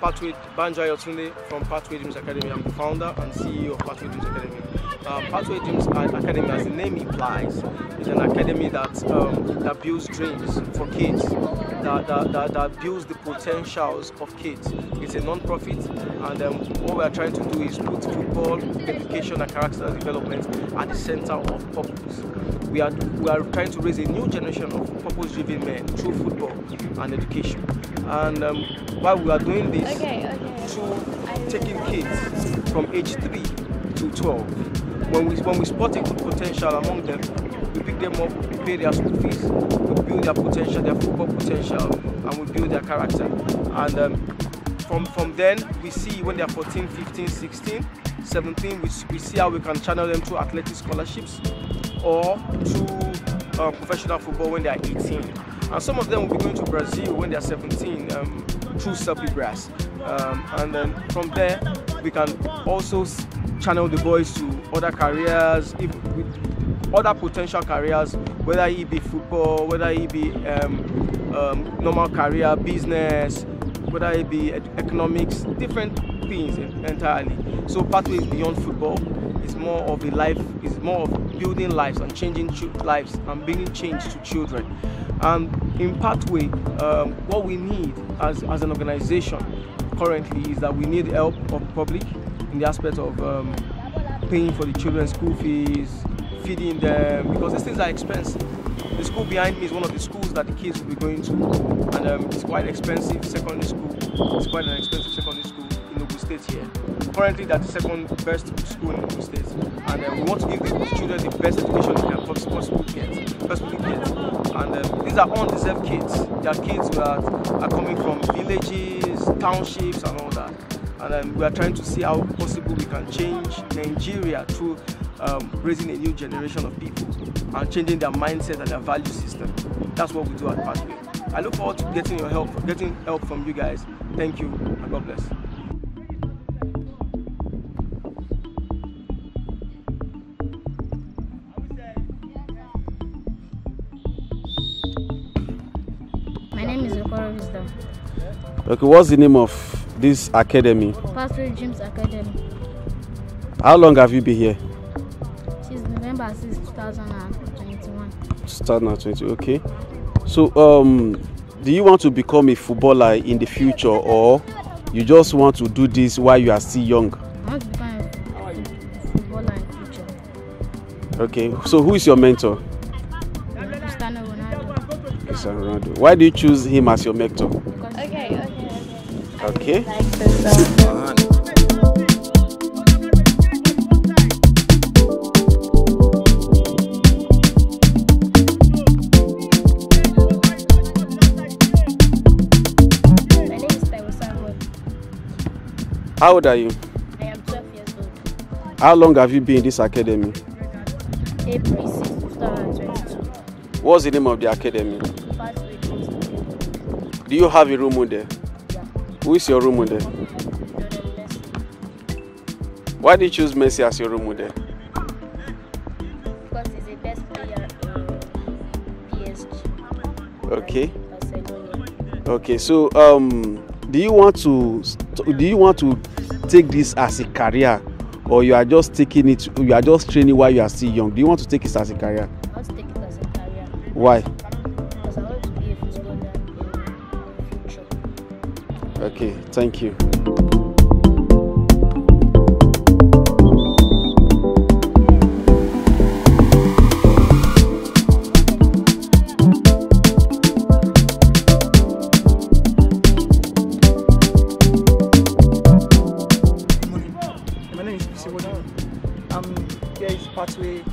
Pathway Banjo Ayotunde from Pathway Dreams Academy. I'm the founder and CEO of Pathway Dreams Academy. Uh, Pathway Dreams Academy, as the name implies, is an academy that um, that builds dreams for kids, that, that, that, that, builds the potentials of kids. It's a non-profit, and um, what we are trying to do is put football, education, and character development at the center of purpose. We are we are trying to raise a new generation of purpose-driven men through football and education. And um, while we are doing this, okay, okay. through taking kids from age three to 12, when we when we spot a good potential among them, we pick them up, we pay their school fees, we build their potential, their football potential, and we build their character. And um, from from then, we see when they are 14, 15, 16, 17, we, we see how we can channel them to athletic scholarships or to uh, professional football when they are 18. And some of them will be going to Brazil when they are 17 um, through Selfie. Um, and then from there, we can also channel the boys to other careers, if, other potential careers, whether it be football, whether it be um, um, normal career, business, whether it be economics, different things entirely. So pathway is beyond football. It's more of a life. It's more of building lives and changing lives and bringing change to children. And in pathway, um, what we need as, as an organization currently is that we need help of public in the aspect of um, paying for the children's school fees, feeding them, because these things are expensive. The school behind me is one of the schools that the kids will be going to, and um, it's quite expensive secondary school. It's quite an expensive secondary school in Ogun State here. Currently, that's the second best school in Ogun State, and um, we want to give the children the best education they can possibly get. Possibly get. And um, these are undeserved kids. They are kids are, are coming from villages, townships, and all that. And um, we are trying to see how possible we can change Nigeria through um, raising a new generation of people and changing their mindset and their value system. That's what we do at Pathway. I look forward to getting your help, getting help from you guys. Thank you and God bless. My name is Okoro Wisdom. Okay, what's the name of this academy? Pathway Dreams Academy. How long have you been here? Since November 6, 2021. 2020, okay. So, um, do you want to become a footballer in the future or you just want to do this while you are still young? I want to become a footballer in future. Okay, so who is your mentor? Cristiano Ronaldo. Cristiano Ronaldo. Why do you choose him as your mentor? Okay, okay, okay. How old are you? I am 12 years old. How long have you been in this academy? April 6, 2022. What's the name of the academy? Do you have a role model? Yeah. Who is your role model? Why did you choose Messi as your role model? Because he's the best player in PSG. Okay. Okay. So, um, do you want to do you want to take this as a career, or you are just taking it? You are just training while you are still young. Do you want to take it as a career? I want to take it as a career Why? Okay. Thank you. My name is Wodi. I'm here is Pathway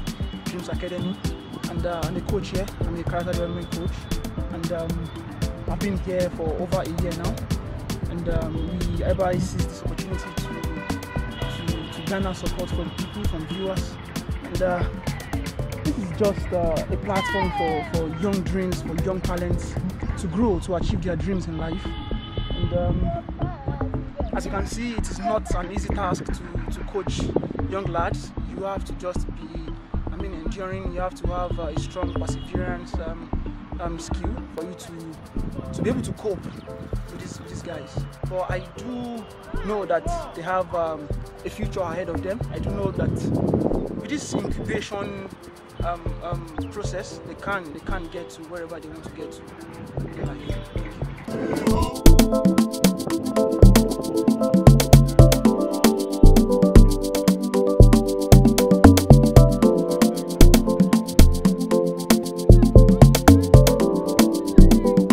Dreams Academy, and uh, I'm a coach here. I'm a character development coach, and um, I've been here for over a year now. And um, we ever seize this opportunity to, to to garner support from people, from viewers, and uh, this is just uh, a platform for, for young dreams, for young talents to grow, to achieve their dreams in life. And um, as you can see, it is not an easy task to, to coach young lads. You have to just be, I mean, enduring. You have to have uh, a strong perseverance um, um, skill for you to to be able to cope these, guys. But I do know that they have um, a future ahead of them. I do know that with this incubation um, um, process, they can they can get to wherever they want to get to.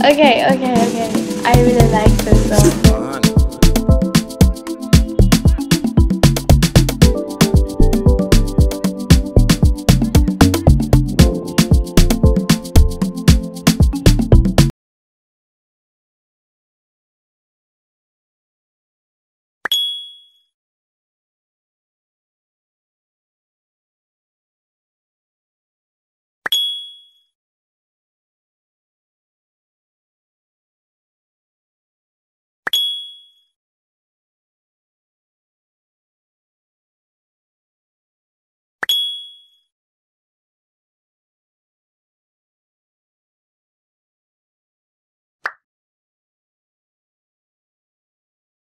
Okay, okay, okay. I really like this song.